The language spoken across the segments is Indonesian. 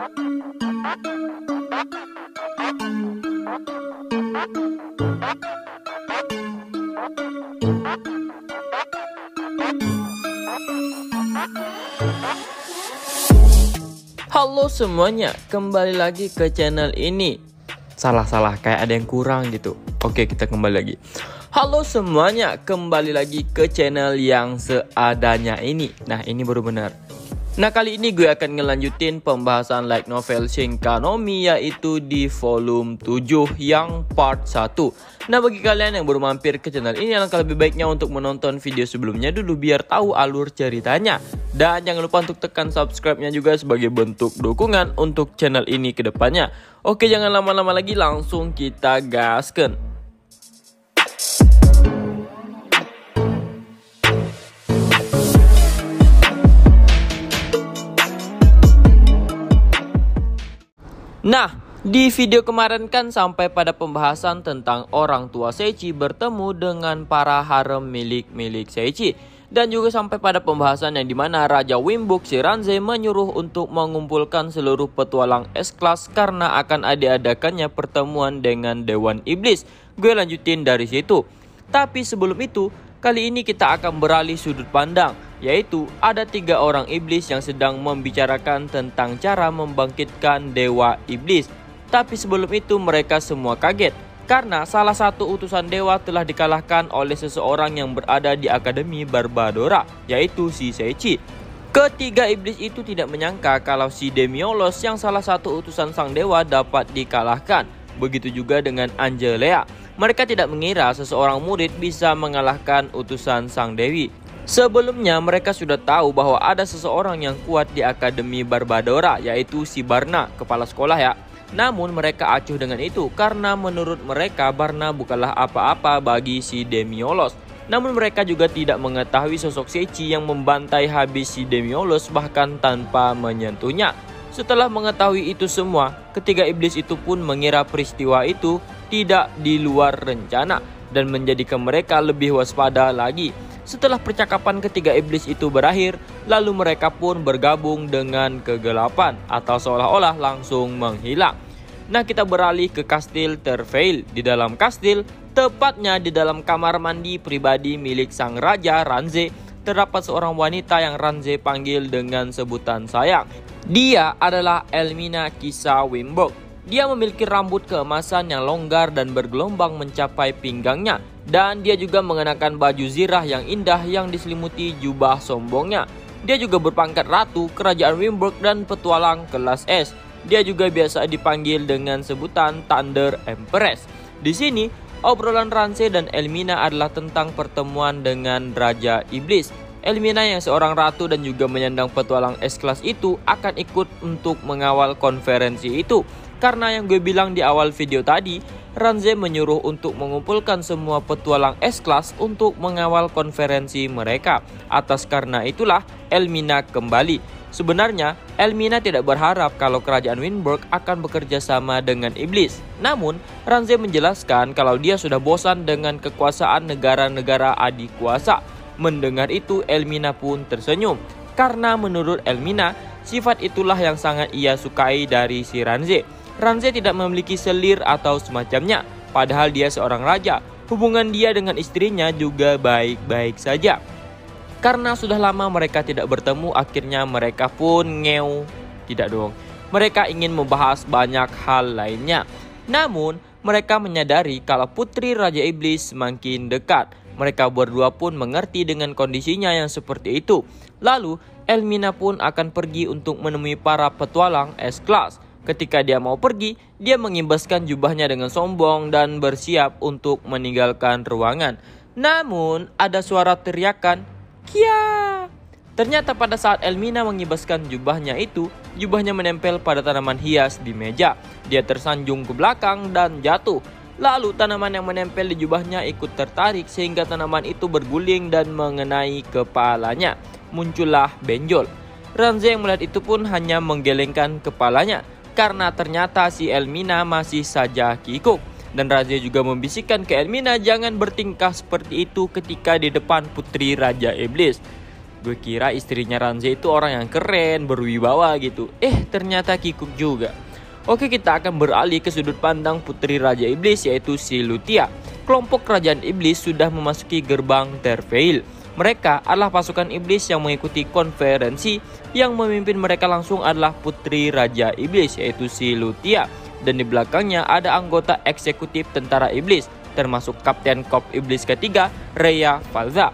Halo semuanya, kembali lagi ke channel ini. Salah-salah, kayak ada yang kurang gitu. Oke, kita kembali lagi. Halo semuanya, kembali lagi ke channel yang seadanya ini. Nah, ini baru benar. Nah kali ini gue akan ngelanjutin pembahasan light novel Shinkanomi yaitu di volume 7 yang part 1 Nah bagi kalian yang baru mampir ke channel ini alangkah lebih baiknya untuk menonton video sebelumnya dulu biar tahu alur ceritanya. Dan jangan lupa untuk tekan subscribe-nya juga sebagai bentuk dukungan untuk channel ini ke depannya. Oke jangan lama-lama lagi langsung kita gaskan Nah, di video kemarin kan sampai pada pembahasan tentang orang tua Seichi bertemu dengan para harem milik-milik Seichi. Dan juga sampai pada pembahasan yang di mana Raja Wimbuk Shiranze menyuruh untuk mengumpulkan seluruh petualang S-Class karena akan diadakannya pertemuan dengan Dewan Iblis. Gue lanjutin dari situ. Tapi sebelum itu, kali ini kita akan beralih sudut pandang yaitu ada tiga orang iblis yang sedang membicarakan tentang cara membangkitkan dewa iblis. Tapi sebelum itu mereka semua kaget karena salah satu utusan dewa telah dikalahkan oleh seseorang yang berada di Akademi Barbadora, yaitu si Seichi. Ketiga iblis itu tidak menyangka kalau si Demiolos yang salah satu utusan sang dewa dapat dikalahkan. Begitu juga dengan Angelea. Mereka tidak mengira seseorang murid bisa mengalahkan utusan sang dewi. Sebelumnya mereka sudah tahu bahwa ada seseorang yang kuat di Akademi Barbadora yaitu si Barna, kepala sekolah ya. Namun mereka acuh dengan itu karena menurut mereka Barna bukanlah apa-apa bagi si Demiolos. Namun mereka juga tidak mengetahui sosok Seichi yang membantai habis si Demiolos bahkan tanpa menyentuhnya. Setelah mengetahui itu semua, ketiga iblis itu pun mengira peristiwa itu tidak di luar rencana dan menjadikan mereka lebih waspada lagi. Setelah percakapan ketiga iblis itu berakhir, lalu mereka pun bergabung dengan kegelapan atau seolah-olah langsung menghilang. Nah kita beralih ke kastil Terveil. Di dalam kastil, tepatnya di dalam kamar mandi pribadi milik sang raja Ranze, terdapat seorang wanita yang Ranze panggil dengan sebutan sayang. Dia adalah Elmina Kisa Wimberg. Dia memiliki rambut keemasan yang longgar dan bergelombang mencapai pinggangnya dan dia juga mengenakan baju zirah yang indah yang diselimuti jubah sombongnya. Dia juga berpangkat ratu kerajaan Wimberg dan petualang kelas S. Dia juga biasa dipanggil dengan sebutan Thunder Empress. Di sini, obrolan Ranse dan Elmina adalah tentang pertemuan dengan Raja Iblis. Elmina yang seorang ratu dan juga menyandang petualang S-Class itu akan ikut untuk mengawal konferensi itu. Karena yang gue bilang di awal video tadi, Ranze menyuruh untuk mengumpulkan semua petualang S-Class untuk mengawal konferensi mereka. Atas karena itulah Elmina kembali. Sebenarnya, Elmina tidak berharap kalau kerajaan Winberg akan bekerja sama dengan iblis. Namun, Ranze menjelaskan kalau dia sudah bosan dengan kekuasaan negara-negara adik kuasa. Mendengar itu, Elmina pun tersenyum. Karena menurut Elmina, sifat itulah yang sangat ia sukai dari si Ranze. Ranze tidak memiliki selir atau semacamnya, padahal dia seorang raja. Hubungan dia dengan istrinya juga baik-baik saja. Karena sudah lama mereka tidak bertemu, akhirnya mereka pun ngeu. Tidak dong, mereka ingin membahas banyak hal lainnya. Namun, mereka menyadari kalau putri Raja Iblis semakin dekat. Mereka berdua pun mengerti dengan kondisinya yang seperti itu. Lalu, Elmina pun akan pergi untuk menemui para petualang S-Class. Ketika dia mau pergi, dia mengimbaskan jubahnya dengan sombong dan bersiap untuk meninggalkan ruangan. Namun, ada suara teriakan, "Kia!" Ternyata pada saat Elmina mengibaskan jubahnya itu, jubahnya menempel pada tanaman hias di meja. Dia tersanjung ke belakang dan jatuh. Lalu tanaman yang menempel di jubahnya ikut tertarik sehingga tanaman itu berguling dan mengenai kepalanya. Muncullah benjol. Ranze yang melihat itu pun hanya menggelengkan kepalanya karena ternyata si Elmina masih saja kikuk. Dan Raja juga membisikkan ke Elmina jangan bertingkah seperti itu ketika di depan putri Raja Iblis. Gue kira istrinya Ranze itu orang yang keren, berwibawa gitu. Eh, ternyata kikuk juga. Oke, kita akan beralih ke sudut pandang putri Raja Iblis yaitu si Lutia. Kelompok kerajaan iblis sudah memasuki gerbang Terveil. Mereka adalah pasukan iblis yang mengikuti konferensi yang memimpin mereka langsung adalah putri Raja Iblis yaitu si Lutia. Dan di belakangnya ada anggota eksekutif tentara iblis termasuk Kapten Kop Iblis ketiga, Rhea Falza.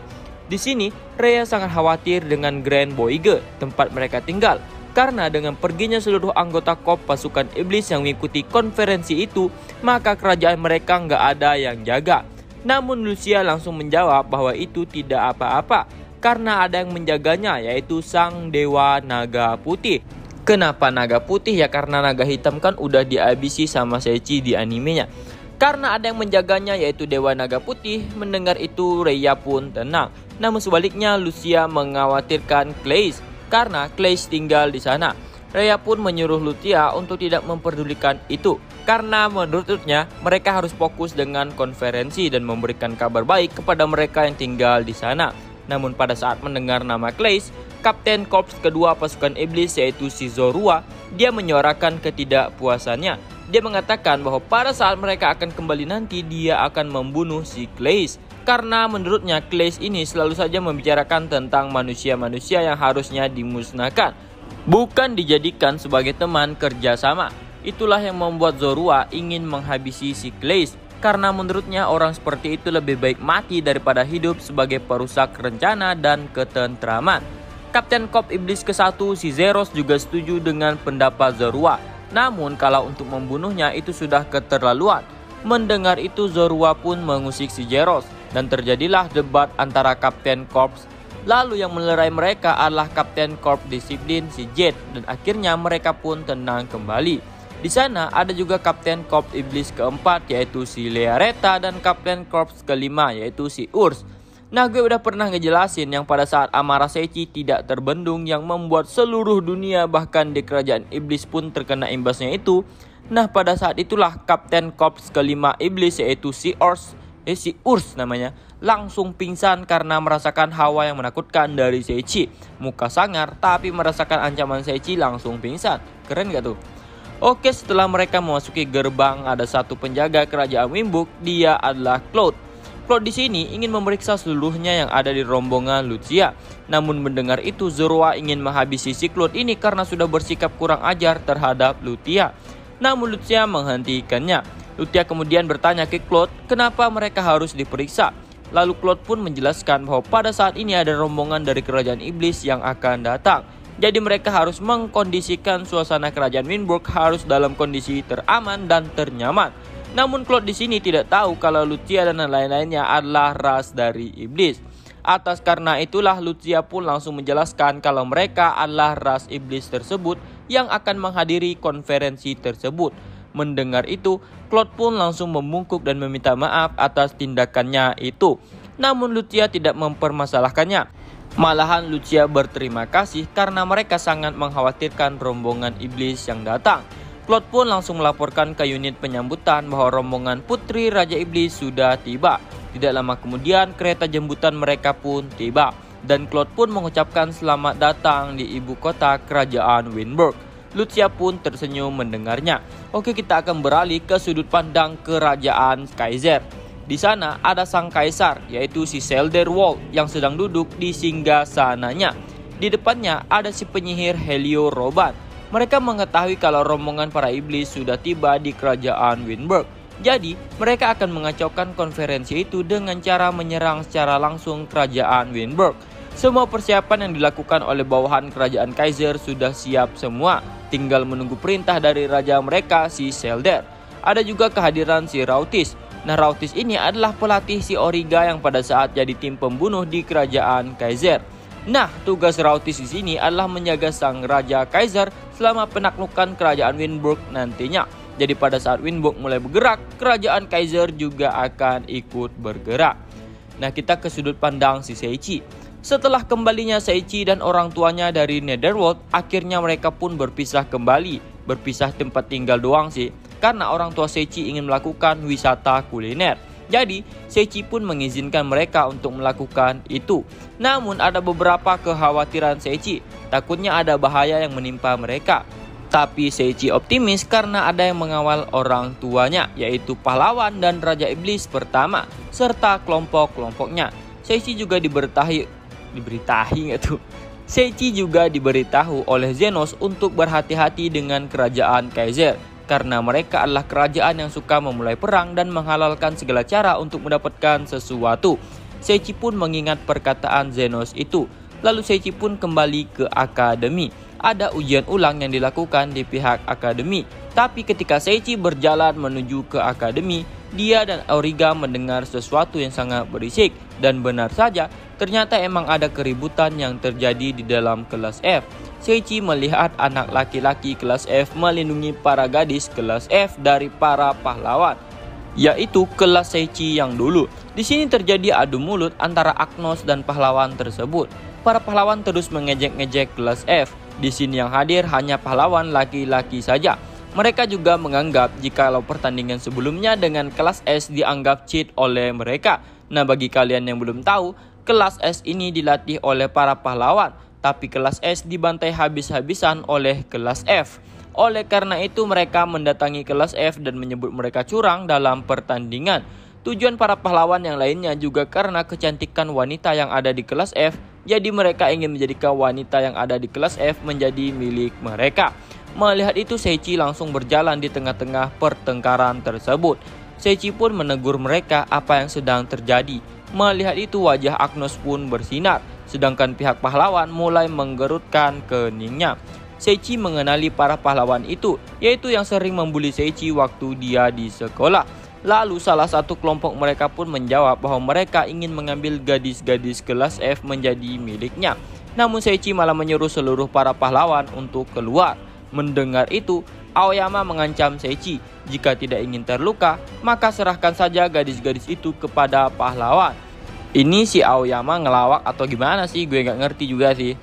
Di sini, Rhea sangat khawatir dengan Grand Boyge, tempat mereka tinggal. Karena dengan perginya seluruh anggota Kop pasukan Iblis yang mengikuti konferensi itu, maka kerajaan mereka nggak ada yang jaga. Namun Lucia langsung menjawab bahwa itu tidak apa-apa, karena ada yang menjaganya yaitu Sang Dewa Naga Putih. Kenapa naga putih ya karena naga hitam kan udah dihabisi sama Seichi di animenya. Karena ada yang menjaganya yaitu Dewa Naga Putih, mendengar itu Reya pun tenang. Namun sebaliknya Lucia mengkhawatirkan Clays karena Clays tinggal di sana. Reya pun menyuruh Lucia untuk tidak memperdulikan itu karena menurutnya mereka harus fokus dengan konferensi dan memberikan kabar baik kepada mereka yang tinggal di sana. Namun pada saat mendengar nama Clays, Kapten Korps kedua pasukan iblis yaitu si Zorua, dia menyuarakan ketidakpuasannya dia mengatakan bahwa pada saat mereka akan kembali nanti dia akan membunuh si Clays karena menurutnya Clays ini selalu saja membicarakan tentang manusia-manusia yang harusnya dimusnahkan bukan dijadikan sebagai teman kerjasama. Itulah yang membuat Zorua ingin menghabisi si Clays karena menurutnya orang seperti itu lebih baik mati daripada hidup sebagai perusak rencana dan ketentraman. Kapten Kop Iblis ke-1 si Zeros juga setuju dengan pendapat Zorua namun kalau untuk membunuhnya itu sudah keterlaluan. Mendengar itu Zorua pun mengusik si Jeros dan terjadilah debat antara Kapten Korps Lalu yang melerai mereka adalah Kapten Korps Disiplin si Jet dan akhirnya mereka pun tenang kembali. Di sana ada juga Kapten Korps Iblis keempat yaitu si Leareta dan Kapten Korps kelima yaitu si Urs. Nah gue udah pernah ngejelasin yang pada saat amarah Seichi tidak terbendung yang membuat seluruh dunia bahkan di kerajaan iblis pun terkena imbasnya itu. Nah pada saat itulah Kapten Korps kelima iblis yaitu si Urs, eh si Urs namanya, langsung pingsan karena merasakan hawa yang menakutkan dari Seichi. Muka sangar tapi merasakan ancaman Seichi langsung pingsan. Keren gak tuh? Oke setelah mereka memasuki gerbang ada satu penjaga kerajaan Wimbuk, dia adalah Cloud Plot di sini ingin memeriksa seluruhnya yang ada di rombongan Lucia. Namun mendengar itu Zorua ingin menghabisi si Claude ini karena sudah bersikap kurang ajar terhadap Lucia. Namun Lucia menghentikannya. Lucia kemudian bertanya ke Claude kenapa mereka harus diperiksa. Lalu Claude pun menjelaskan bahwa pada saat ini ada rombongan dari kerajaan iblis yang akan datang. Jadi mereka harus mengkondisikan suasana kerajaan Winburg harus dalam kondisi teraman dan ternyaman. Namun Claude di sini tidak tahu kalau Lucia dan lain-lainnya adalah ras dari iblis. Atas karena itulah Lucia pun langsung menjelaskan kalau mereka adalah ras iblis tersebut yang akan menghadiri konferensi tersebut. Mendengar itu, Claude pun langsung membungkuk dan meminta maaf atas tindakannya itu. Namun Lucia tidak mempermasalahkannya. Malahan Lucia berterima kasih karena mereka sangat mengkhawatirkan rombongan iblis yang datang. Claude pun langsung melaporkan ke unit penyambutan bahwa rombongan putri Raja Iblis sudah tiba. Tidak lama kemudian kereta jemputan mereka pun tiba. Dan Claude pun mengucapkan selamat datang di ibu kota kerajaan Winburg. Lucia pun tersenyum mendengarnya. Oke kita akan beralih ke sudut pandang kerajaan Kaiser. Di sana ada sang kaisar yaitu si Selder Wall yang sedang duduk di singgah sananya. Di depannya ada si penyihir Helio Roban mereka mengetahui kalau rombongan para iblis sudah tiba di kerajaan Winburg. Jadi, mereka akan mengacaukan konferensi itu dengan cara menyerang secara langsung kerajaan Winburg. Semua persiapan yang dilakukan oleh bawahan kerajaan Kaiser sudah siap semua. Tinggal menunggu perintah dari raja mereka, si Selder. Ada juga kehadiran si Rautis. Nah, Rautis ini adalah pelatih si Origa yang pada saat jadi tim pembunuh di kerajaan Kaiser. Nah, tugas Rautis di sini adalah menjaga sang Raja Kaiser selama penaklukan kerajaan Winburg nantinya. Jadi pada saat Winburg mulai bergerak, kerajaan Kaiser juga akan ikut bergerak. Nah, kita ke sudut pandang si Seichi. Setelah kembalinya Seichi dan orang tuanya dari Netherworld, akhirnya mereka pun berpisah kembali. Berpisah tempat tinggal doang sih, karena orang tua Seichi ingin melakukan wisata kuliner. Jadi, Seichi pun mengizinkan mereka untuk melakukan itu. Namun, ada beberapa kekhawatiran Seichi. Takutnya ada bahaya yang menimpa mereka. Tapi Seichi optimis karena ada yang mengawal orang tuanya, yaitu pahlawan dan Raja Iblis pertama, serta kelompok-kelompoknya. Seichi juga diberitahi, diberitahi nggak tuh? Seichi juga diberitahu oleh Zenos untuk berhati-hati dengan kerajaan Kaiser karena mereka adalah kerajaan yang suka memulai perang dan menghalalkan segala cara untuk mendapatkan sesuatu. Seichi pun mengingat perkataan Zenos itu. Lalu Seichi pun kembali ke akademi. Ada ujian ulang yang dilakukan di pihak akademi. Tapi ketika Seichi berjalan menuju ke akademi, dia dan Auriga mendengar sesuatu yang sangat berisik. Dan benar saja, Ternyata emang ada keributan yang terjadi di dalam kelas F. Seichi melihat anak laki-laki kelas F melindungi para gadis kelas F dari para pahlawan, yaitu kelas Seichi yang dulu. Di sini terjadi adu mulut antara Agnos dan pahlawan tersebut. Para pahlawan terus mengejek-ngejek kelas F. Di sini yang hadir hanya pahlawan laki-laki saja. Mereka juga menganggap jikalau pertandingan sebelumnya dengan kelas S dianggap cheat oleh mereka. Nah, bagi kalian yang belum tahu, Kelas S ini dilatih oleh para pahlawan, tapi kelas S dibantai habis-habisan oleh kelas F. Oleh karena itu mereka mendatangi kelas F dan menyebut mereka curang dalam pertandingan. Tujuan para pahlawan yang lainnya juga karena kecantikan wanita yang ada di kelas F, jadi mereka ingin menjadikan wanita yang ada di kelas F menjadi milik mereka. Melihat itu Seichi langsung berjalan di tengah-tengah pertengkaran tersebut. Seichi pun menegur mereka apa yang sedang terjadi. Melihat itu wajah Agnes pun bersinar, sedangkan pihak pahlawan mulai menggerutkan keningnya. Seichi mengenali para pahlawan itu, yaitu yang sering membuli Seichi waktu dia di sekolah. Lalu salah satu kelompok mereka pun menjawab bahwa mereka ingin mengambil gadis-gadis kelas F menjadi miliknya. Namun Seichi malah menyuruh seluruh para pahlawan untuk keluar. Mendengar itu, Aoyama mengancam Seichi, jika tidak ingin terluka, maka serahkan saja gadis-gadis itu kepada pahlawan. Ini si Aoyama ngelawak atau gimana sih, gue gak ngerti juga sih.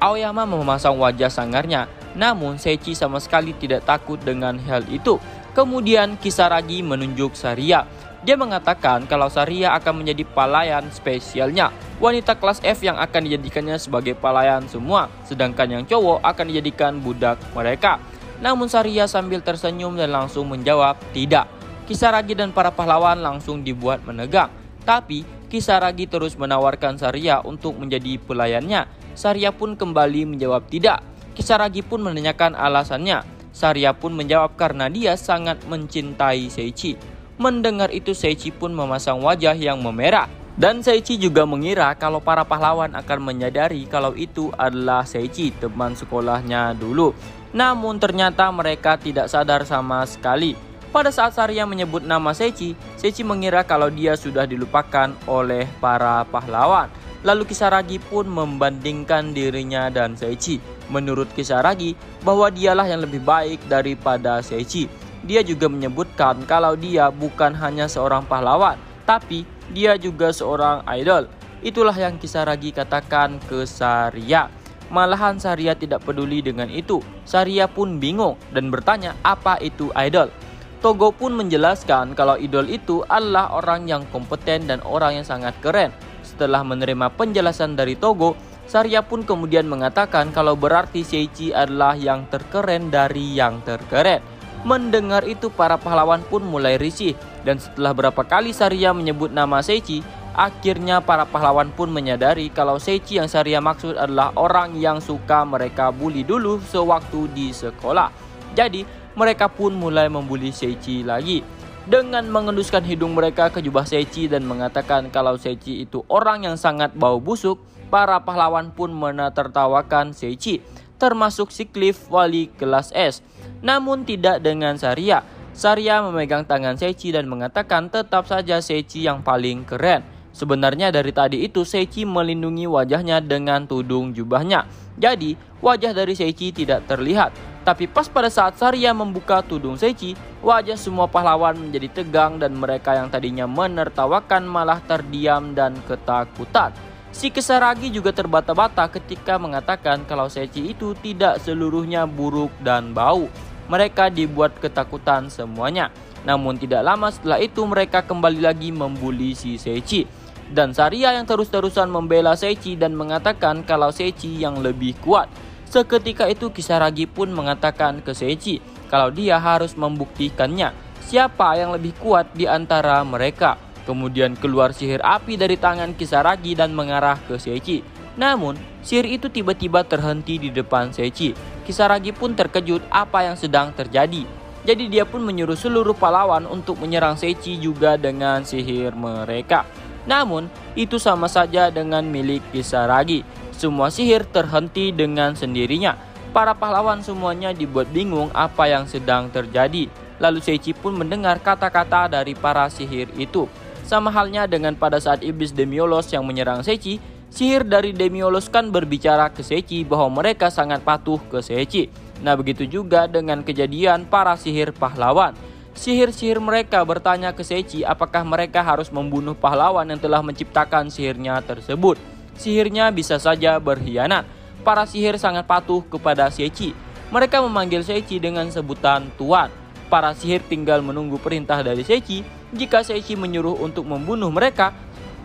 Aoyama memasang wajah sangarnya, namun Seichi sama sekali tidak takut dengan hal itu. Kemudian Kisaragi menunjuk Saria. Dia mengatakan kalau Saria akan menjadi pelayan spesialnya, wanita kelas F yang akan dijadikannya sebagai pelayan semua, sedangkan yang cowok akan dijadikan budak mereka. Namun Saria sambil tersenyum dan langsung menjawab tidak. Kisaragi dan para pahlawan langsung dibuat menegang. Tapi Kisaragi terus menawarkan Saria untuk menjadi pelayannya. Saria pun kembali menjawab tidak. Kisaragi pun menanyakan alasannya. Saria pun menjawab karena dia sangat mencintai Seichi. Mendengar itu Seichi pun memasang wajah yang memerah. Dan Seichi juga mengira kalau para pahlawan akan menyadari kalau itu adalah Seichi, teman sekolahnya dulu. Namun ternyata mereka tidak sadar sama sekali. Pada saat Saria menyebut nama Seichi, Seichi mengira kalau dia sudah dilupakan oleh para pahlawan. Lalu Kisaragi pun membandingkan dirinya dan Seichi. Menurut Kisaragi, bahwa dialah yang lebih baik daripada Seichi. Dia juga menyebutkan kalau dia bukan hanya seorang pahlawan, tapi dia juga seorang idol. Itulah yang Kisaragi katakan ke Saria. Malahan Saria tidak peduli dengan itu. Saria pun bingung dan bertanya apa itu idol. Togo pun menjelaskan kalau idol itu adalah orang yang kompeten dan orang yang sangat keren. Setelah menerima penjelasan dari Togo, Saria pun kemudian mengatakan kalau berarti Seichi adalah yang terkeren dari yang terkeren. Mendengar itu para pahlawan pun mulai risih dan setelah berapa kali Saria menyebut nama Seichi, Akhirnya para pahlawan pun menyadari kalau Seichi yang Saria maksud adalah orang yang suka mereka bully dulu sewaktu di sekolah. Jadi mereka pun mulai membuli Seichi lagi. Dengan mengenduskan hidung mereka ke jubah Seichi dan mengatakan kalau Seichi itu orang yang sangat bau busuk, para pahlawan pun menertawakan Seichi, termasuk si Cliff wali kelas S. Namun tidak dengan Saria. Saria memegang tangan Seichi dan mengatakan tetap saja Seichi yang paling keren. Sebenarnya dari tadi itu Seichi melindungi wajahnya dengan tudung jubahnya. Jadi wajah dari Seichi tidak terlihat. Tapi pas pada saat Saria membuka tudung Seichi, wajah semua pahlawan menjadi tegang dan mereka yang tadinya menertawakan malah terdiam dan ketakutan. Si Kesaragi juga terbata-bata ketika mengatakan kalau Seichi itu tidak seluruhnya buruk dan bau. Mereka dibuat ketakutan semuanya. Namun tidak lama setelah itu mereka kembali lagi membuli si Seichi. Dan Saria yang terus-terusan membela Seichi dan mengatakan kalau Seichi yang lebih kuat. Seketika itu Kisaragi pun mengatakan ke Seichi kalau dia harus membuktikannya siapa yang lebih kuat di antara mereka. Kemudian keluar sihir api dari tangan Kisaragi dan mengarah ke Seichi. Namun, sihir itu tiba-tiba terhenti di depan Seichi. Kisaragi pun terkejut apa yang sedang terjadi. Jadi dia pun menyuruh seluruh pahlawan untuk menyerang Seichi juga dengan sihir mereka. Namun, itu sama saja dengan milik Kisaragi. Semua sihir terhenti dengan sendirinya. Para pahlawan semuanya dibuat bingung apa yang sedang terjadi. Lalu Seichi pun mendengar kata-kata dari para sihir itu. Sama halnya dengan pada saat iblis Demiolos yang menyerang Seichi, Sihir dari Demiolos kan berbicara ke Seichi bahwa mereka sangat patuh ke Seichi. Nah begitu juga dengan kejadian para sihir pahlawan. Sihir-sihir mereka bertanya ke Seichi apakah mereka harus membunuh pahlawan yang telah menciptakan sihirnya tersebut. Sihirnya bisa saja berkhianat. Para sihir sangat patuh kepada Seichi. Mereka memanggil Seichi dengan sebutan Tuan. Para sihir tinggal menunggu perintah dari Seichi. Jika Seichi menyuruh untuk membunuh mereka,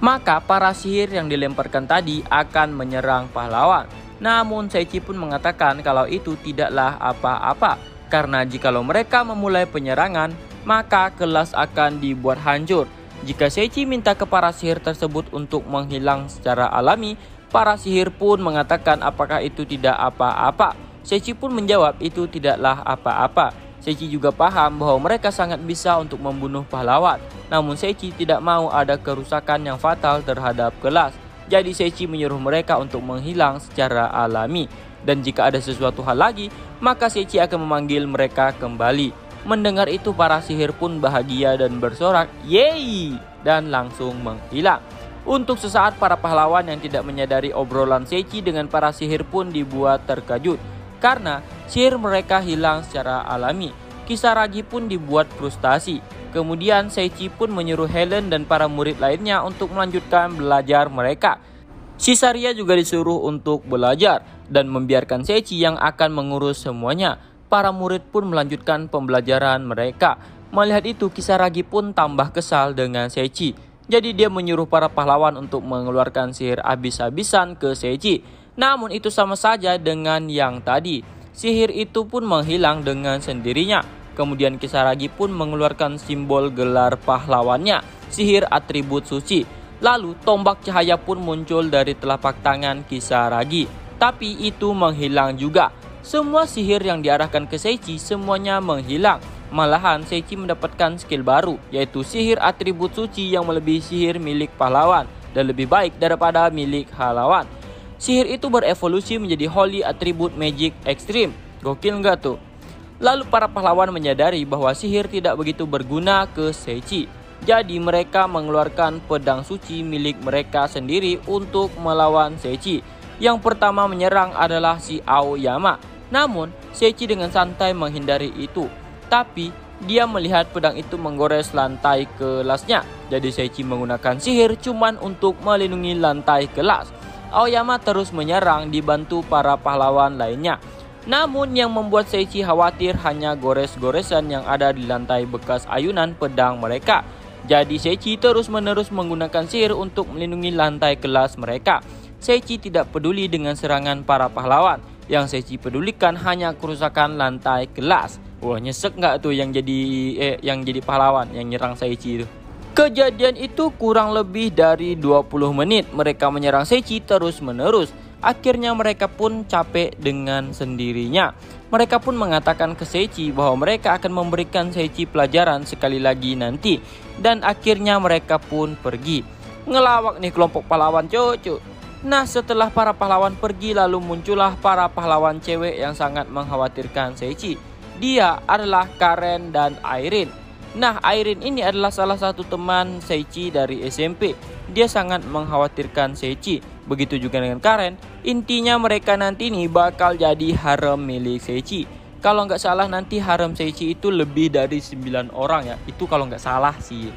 maka para sihir yang dilemparkan tadi akan menyerang pahlawan. Namun Seichi pun mengatakan kalau itu tidaklah apa-apa karena jikalau mereka memulai penyerangan, maka kelas akan dibuat hancur. Jika Seichi minta ke para sihir tersebut untuk menghilang secara alami, para sihir pun mengatakan apakah itu tidak apa-apa. Seichi pun menjawab itu tidaklah apa-apa. Seichi juga paham bahwa mereka sangat bisa untuk membunuh pahlawan. Namun Seichi tidak mau ada kerusakan yang fatal terhadap kelas. Jadi Seichi menyuruh mereka untuk menghilang secara alami. Dan jika ada sesuatu hal lagi, maka Seichi akan memanggil mereka kembali. Mendengar itu para sihir pun bahagia dan bersorak, Yeay! Dan langsung menghilang. Untuk sesaat para pahlawan yang tidak menyadari obrolan Seichi dengan para sihir pun dibuat terkejut karena sihir mereka hilang secara alami. Kisaragi pun dibuat frustasi. Kemudian Seichi pun menyuruh Helen dan para murid lainnya untuk melanjutkan belajar mereka. Sisaria juga disuruh untuk belajar dan membiarkan Seichi yang akan mengurus semuanya. Para murid pun melanjutkan pembelajaran mereka. Melihat itu, Kisaragi pun tambah kesal dengan Seichi. Jadi dia menyuruh para pahlawan untuk mengeluarkan sihir habis-habisan ke Seichi. Namun itu sama saja dengan yang tadi. Sihir itu pun menghilang dengan sendirinya. Kemudian Kisaragi pun mengeluarkan simbol gelar pahlawannya, sihir atribut suci. Lalu tombak cahaya pun muncul dari telapak tangan Kisaragi. Tapi itu menghilang juga. Semua sihir yang diarahkan ke Seichi semuanya menghilang. Malahan Seichi mendapatkan skill baru, yaitu sihir atribut suci yang melebihi sihir milik pahlawan dan lebih baik daripada milik halawan. Sihir itu berevolusi menjadi Holy Attribute Magic Extreme. Gokil nggak tuh? Lalu para pahlawan menyadari bahwa sihir tidak begitu berguna ke Seichi. Jadi mereka mengeluarkan pedang suci milik mereka sendiri untuk melawan Seichi. Yang pertama menyerang adalah si Aoyama. Namun Seichi dengan santai menghindari itu. Tapi dia melihat pedang itu menggores lantai kelasnya. Jadi Seichi menggunakan sihir cuman untuk melindungi lantai kelas. Aoyama terus menyerang dibantu para pahlawan lainnya. Namun yang membuat Seichi khawatir hanya gores-goresan yang ada di lantai bekas ayunan pedang mereka. Jadi Seichi terus-menerus menggunakan sihir untuk melindungi lantai kelas mereka. Seichi tidak peduli dengan serangan para pahlawan. Yang Seichi pedulikan hanya kerusakan lantai kelas. Wah nyesek nggak tuh yang jadi eh, yang jadi pahlawan yang nyerang Seichi itu. Kejadian itu kurang lebih dari 20 menit. Mereka menyerang Seichi terus-menerus. Akhirnya mereka pun capek dengan sendirinya. Mereka pun mengatakan ke Seichi bahwa mereka akan memberikan Seichi pelajaran sekali lagi nanti. Dan akhirnya mereka pun pergi. Ngelawak nih kelompok pahlawan cucu. Nah setelah para pahlawan pergi lalu muncullah para pahlawan cewek yang sangat mengkhawatirkan Seichi. Dia adalah Karen dan Irene. Nah, Airin ini adalah salah satu teman Seichi dari SMP. Dia sangat mengkhawatirkan Seichi. Begitu juga dengan Karen. Intinya mereka nanti nih bakal jadi harem milik Seichi. Kalau nggak salah nanti harem Seichi itu lebih dari 9 orang ya. Itu kalau nggak salah sih.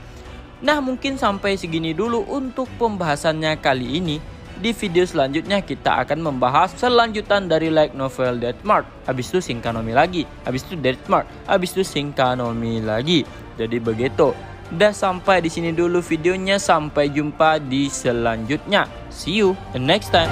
Nah mungkin sampai segini dulu untuk pembahasannya kali ini. di video selanjutnya kita akan membahas selanjutan dari like novel Death Mark. Habis itu Shinkanomi lagi, habis itu Death Mark, habis itu Shinkanomi lagi. Jadi begitu. Udah sampai di sini dulu videonya. Sampai jumpa di selanjutnya. See you next time.